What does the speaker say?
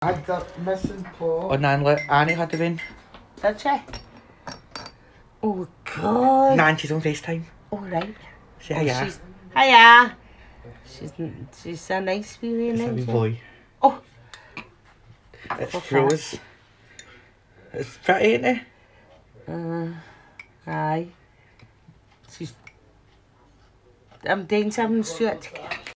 I got missing Paul. Oh, na'n look, Annie had to win. That's it. Oh, God. Nan, she's on FaceTime. All right. Say Oh, hiya. she's, hiya. She's, she's a nice wee It's a wee isn't boy. Oh. It's What's Rose. It's pretty, ain't it? Uh, aye. She's... I'm doing something, Stuart.